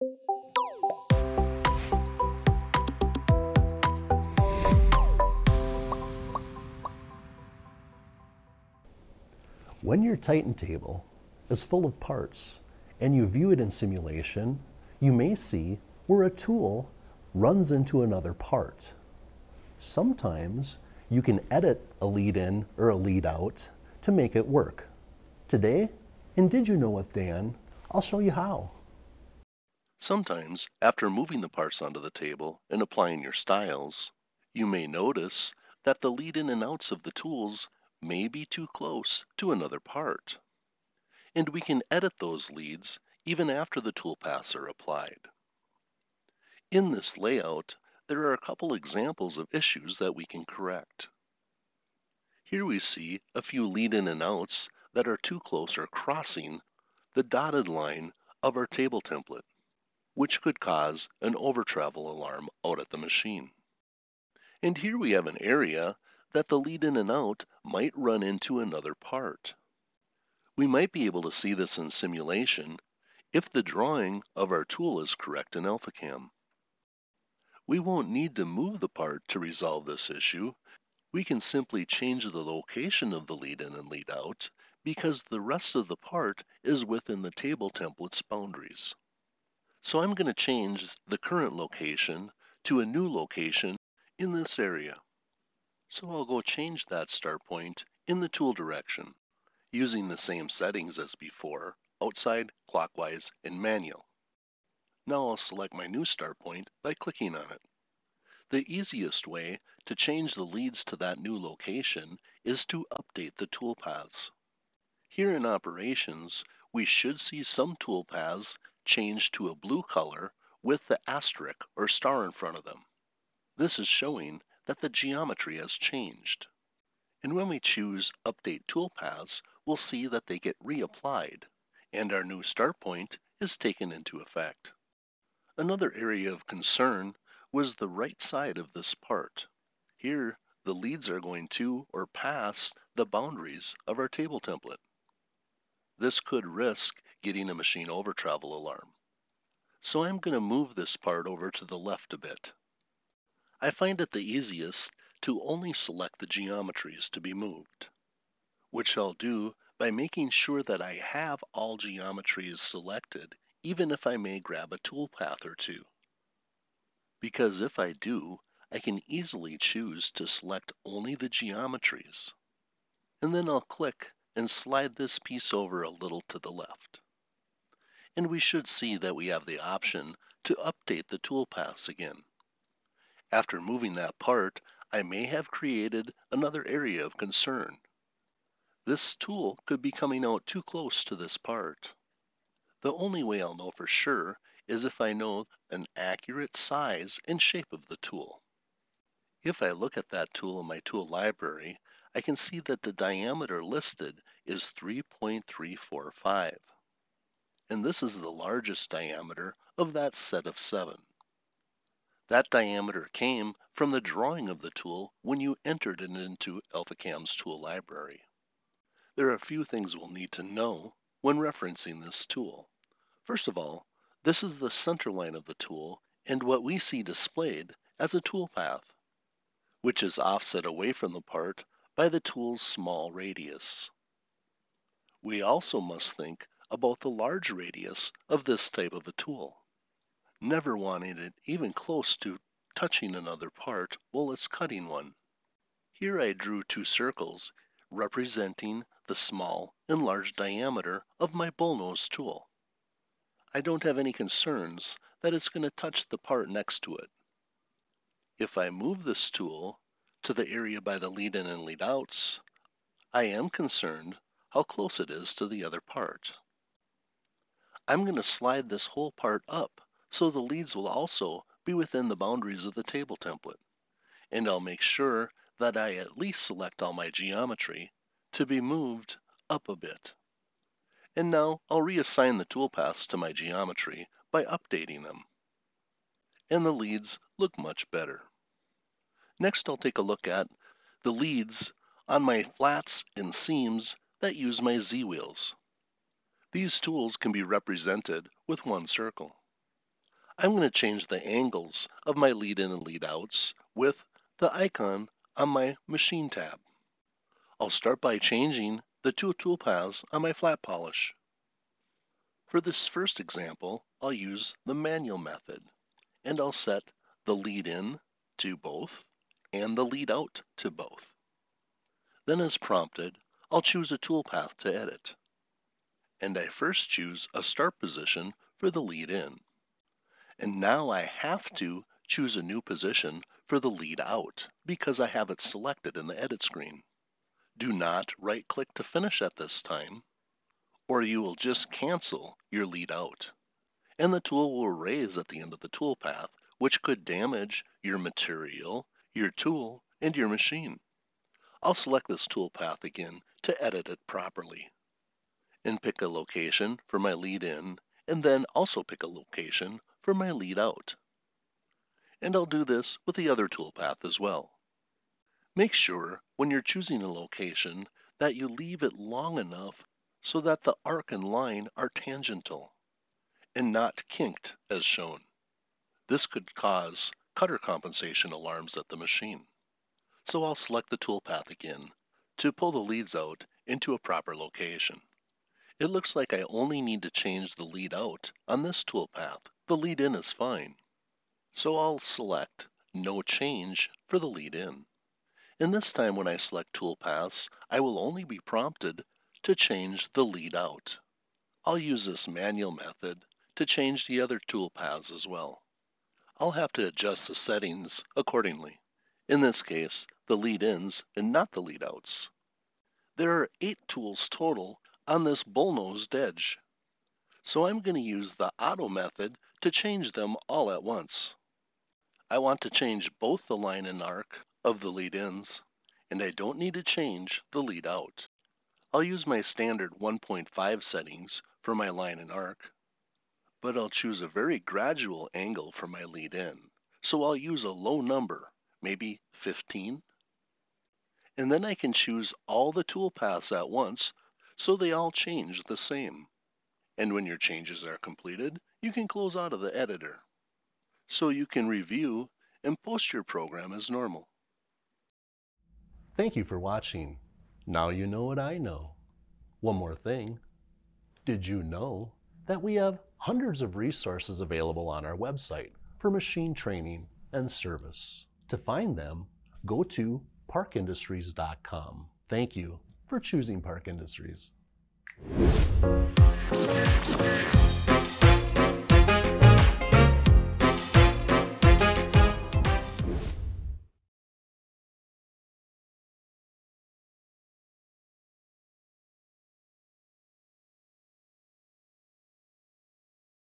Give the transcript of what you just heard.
When your Titan table is full of parts and you view it in simulation, you may see where a tool runs into another part. Sometimes you can edit a lead in or a lead out to make it work. Today, in Did You Know with Dan, I'll show you how. Sometimes, after moving the parts onto the table and applying your styles, you may notice that the lead in and outs of the tools may be too close to another part. And we can edit those leads even after the toolpaths are applied. In this layout, there are a couple examples of issues that we can correct. Here we see a few lead in and outs that are too close or crossing the dotted line of our table template, which could cause an overtravel alarm out at the machine. And here we have an area that the lead in and out might run into another part. We might be able to see this in simulation if the drawing of our tool is correct in AlphaCam. We won't need to move the part to resolve this issue. We can simply change the location of the lead in and lead out because the rest of the part is within the table template's boundaries. So I'm going to change the current location to a new location in this area. So I'll go change that start point in the tool direction, using the same settings as before, outside, clockwise, and manual. Now I'll select my new start point by clicking on it. The easiest way to change the leads to that new location is to update the toolpaths. Here in Operations, we should see some toolpaths change to a blue color with the asterisk or star in front of them. This is showing that the geometry has changed. And when we choose Update Toolpaths, we'll see that they get reapplied, and our new start point is taken into effect. Another area of concern was the right side of this part. Here, the leads are going to or past the boundaries of our table template. This could risk getting a machine over travel alarm. So I'm going to move this part over to the left a bit. I find it the easiest to only select the geometries to be moved, which I'll do by making sure that I have all geometries selected, even if I may grab a toolpath or two. Because if I do, I can easily choose to select only the geometries. And then I'll click and slide this piece over a little to the left. And we should see that we have the option to update the toolpaths again. After moving that part, I may have created another area of concern. This tool could be coming out too close to this part. The only way I'll know for sure is if I know an accurate size and shape of the tool. If I look at that tool in my tool library, I can see that the diameter listed is 3.345. And this is the largest diameter of that set of seven. That diameter came from the drawing of the tool when you entered it into AlphaCam's tool library. There are a few things we'll need to know when referencing this tool. First of all, this is the center line of the tool and what we see displayed as a toolpath, which is offset away from the part by the tool's small radius. We also must think about the large radius of this type of a tool never wanting it even close to touching another part while it's cutting one. Here I drew two circles representing the small and large diameter of my bullnose tool. I don't have any concerns that it's going to touch the part next to it. If I move this tool to the area by the lead in and lead outs, I am concerned how close it is to the other part. I'm going to slide this whole part up so the leads will also be within the boundaries of the table template. And I'll make sure that I at least select all my geometry to be moved up a bit. And now I'll reassign the toolpaths to my geometry by updating them. And the leads look much better. Next I'll take a look at the leads on my flats and seams that use my Z-wheels. These tools can be represented with one circle. I'm going to change the angles of my lead in and lead outs with the icon on my machine tab. I'll start by changing the two toolpaths on my flat polish. For this first example, I'll use the manual method and I'll set the lead in to both and the lead out to both. Then as prompted, I'll choose a toolpath to edit. And I first choose a start position for the lead in. And now I have to choose a new position for the lead out because I have it selected in the edit screen. Do not right click to finish at this time or you will just cancel your lead out. And the tool will raise at the end of the toolpath, which could damage your material, your tool, and your machine. I'll select this toolpath again to edit it properly. And pick a location for my lead in, and then also pick a location for my lead out. And I'll do this with the other toolpath as well. Make sure when you're choosing a location that you leave it long enough so that the arc and line are tangential and not kinked as shown. This could cause cutter compensation alarms at the machine. So I'll select the toolpath again to pull the leads out into a proper location. It looks like I only need to change the lead out on this toolpath. The lead in is fine. So I'll select no change for the lead in. And this time when I select toolpaths, I will only be prompted to change the lead out. I'll use this manual method to change the other toolpaths as well. I'll have to adjust the settings accordingly. In this case, the lead ins and not the lead outs. There are eight tools total on this bullnosed edge. So I'm going to use the auto method to change them all at once. I want to change both the line and arc of the lead ins, and I don't need to change the lead out. I'll use my standard 1.5 settings for my line and arc, but I'll choose a very gradual angle for my lead in. So I'll use a low number, maybe 15. And then I can choose all the toolpaths at once so they all change the same. And when your changes are completed, you can close out of the editor. So you can review and post your program as normal. Thank you for watching. Now you know what I know. One more thing. Did you know that we have hundreds of resources available on our website for machine training and service? To find them, go to parkindustries.com. Thank you for choosing Park Industries.